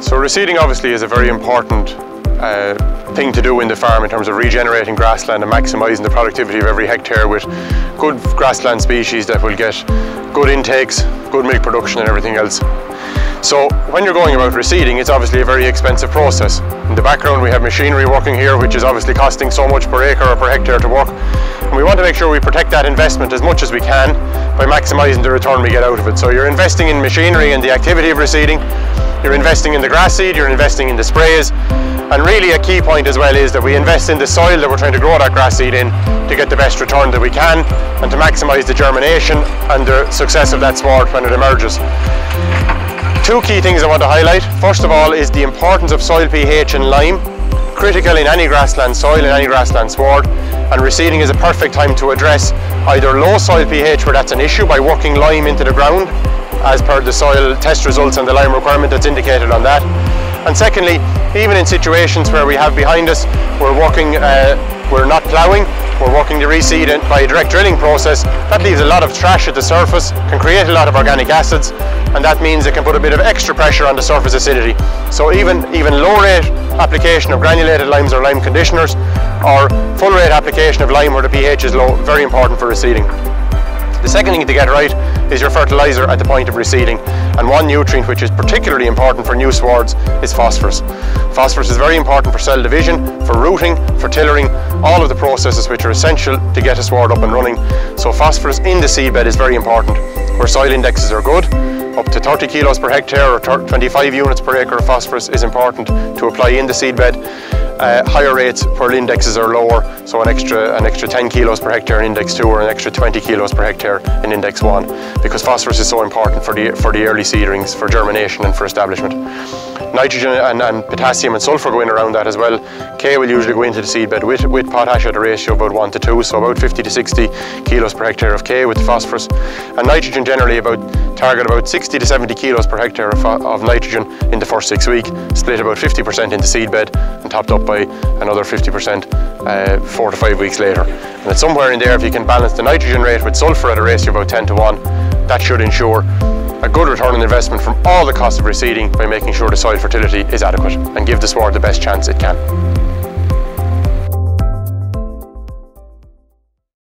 So reseeding obviously is a very important uh, thing to do in the farm in terms of regenerating grassland and maximising the productivity of every hectare with good grassland species that will get good intakes, good milk production and everything else. So when you're going about reseeding, it's obviously a very expensive process. In the background we have machinery working here which is obviously costing so much per acre or per hectare to work. And we want to make sure we protect that investment as much as we can by maximising the return we get out of it. So you're investing in machinery and the activity of reseeding, you're investing in the grass seed, you're investing in the sprays, and really a key point as well is that we invest in the soil that we're trying to grow that grass seed in to get the best return that we can and to maximise the germination and the success of that sward when it emerges. Two key things I want to highlight. First of all is the importance of soil pH and lime, critical in any grassland soil, in any grassland sward, and reseeding is a perfect time to address either low soil pH where that's an issue by working lime into the ground as per the soil test results and the lime requirement that's indicated on that. And secondly, even in situations where we have behind us, we're working, uh, we're not ploughing, we're working the reseed by a direct drilling process. That leaves a lot of trash at the surface, can create a lot of organic acids, and that means it can put a bit of extra pressure on the surface acidity. So even, even low rate application of granulated limes or lime conditioners, or full rate application of lime where the pH is low, very important for reseeding. The second thing to get right is your fertiliser at the point of reseeding. And one nutrient which is particularly important for new swards is phosphorus. Phosphorus is very important for cell division, for rooting, for tillering, all of the processes which are essential to get a sward up and running. So phosphorus in the seedbed is very important. Where soil indexes are good, up to 30 kilos per hectare or 25 units per acre of phosphorus is important to apply in the seedbed uh, higher rates where indexes are lower, so an extra an extra 10 kilos per hectare in index 2 or an extra 20 kilos per hectare in index 1 because phosphorus is so important for the, for the early seedlings, for germination and for establishment. Nitrogen and, and potassium and sulfur go in around that as well. K will usually go into the seedbed with, with potash at a ratio of about 1 to 2, so about 50 to 60 kilos per hectare of K with phosphorus. And nitrogen generally about target about 60 to 70 kilos per hectare of, of nitrogen in the first six weeks, split about 50% into seedbed and topped up by another 50% uh, four to five weeks later. And it's somewhere in there, if you can balance the nitrogen rate with sulfur at a ratio of about 10 to 1, that should ensure a good return on investment from all the costs of reseeding by making sure the soil fertility is adequate and give the sward the best chance it can.